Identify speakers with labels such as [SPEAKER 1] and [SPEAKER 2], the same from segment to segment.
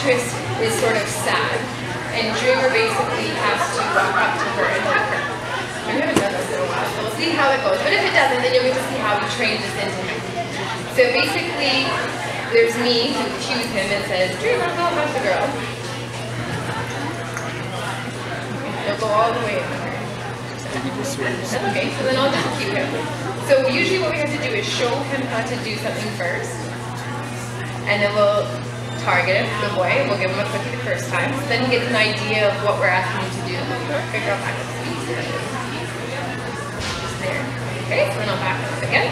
[SPEAKER 1] actress is sort of sad, and Dreamer basically has to walk up to her and hug her. I haven't done this in a while, so we'll see how it goes. But if it doesn't, then you'll get to see how he trains this into him. So basically, there's me who cues him and says, Dreamer, go hug the girl. He'll go all the way over. That's okay, so then I'll just cue him. So usually what we have to do is show him how to do something first, and then we'll target him, the boy, we'll give him a cookie the first time, so then he gets an idea of what we're asking him to do. Figure out how back up there. Okay, so then I'll back up again.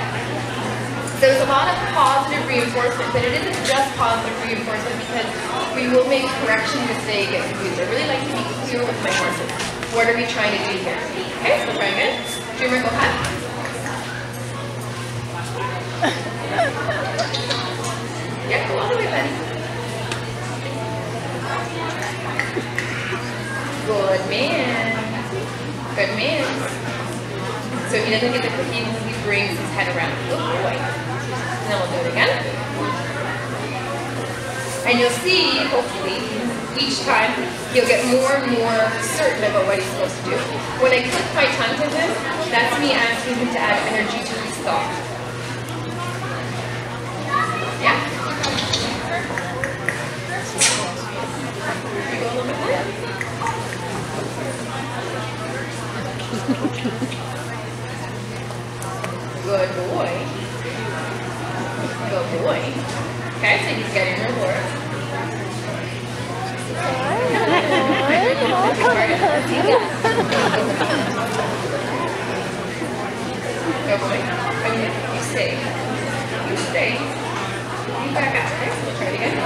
[SPEAKER 1] So there's a lot of positive reinforcement, but it isn't just positive reinforcement because we will make correction mistakes get confused. I really like to be clear with my horses. What are we trying to do here? Okay, so try again. Dreamer, go ahead. Good man. Good man. So he doesn't get the cookie he brings his head around. Good boy. And then we'll do it again. And you'll see, hopefully, each time he'll get more and more certain about what he's supposed to do. When I click my tongue to him, that's me asking him to add energy to his thought. Yeah? You go a little bit more. Good boy. Good boy. Okay, so he's getting reward. Good boy. I you stay. You stay. You back out, okay? We'll try it again.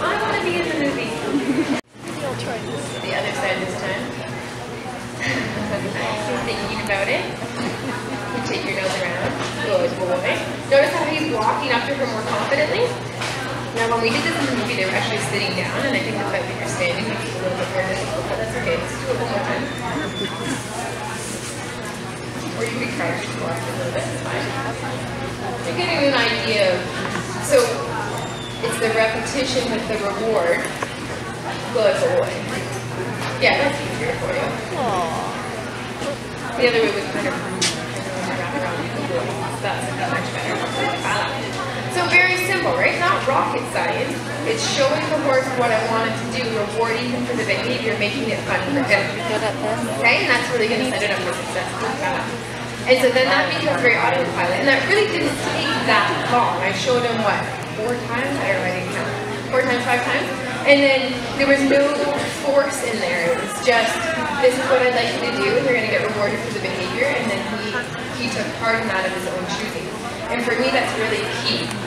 [SPEAKER 1] I want to be in the movie.
[SPEAKER 2] You'll try this.
[SPEAKER 1] The other side this time. Thinking about You take your nose around. Good boy. Notice how he's walking up to her more confidently? Now, when we did this in the movie, they were actually sitting down, and I think the fact that you're standing makes it a little bit more difficult, but that's okay. Let's do it one more time. Or you could crouch and walk a little bit. Fine. You're getting an idea of, so it's the repetition with the reward. Good boy. Yeah, that's easier for you.
[SPEAKER 2] Aww.
[SPEAKER 1] The other way was kind of wrap around. That's much better. Ah. So very simple, right? Not rocket science. It's showing the horse what I want it to do, rewarding him for the behavior, making it fun for him.
[SPEAKER 2] Good at this.
[SPEAKER 1] Okay, and that's really going to set it up for success. Ah. And so then that becomes very autopilot. And that really didn't take that long. I showed him what, four times? I don't know, I didn't count. Four times, five times? And then there was no force in there. It was just, this is what I'd like you to do, you're going to get rewarded for the behavior. And then he, he took part in that of his own choosing. And for me, that's really key.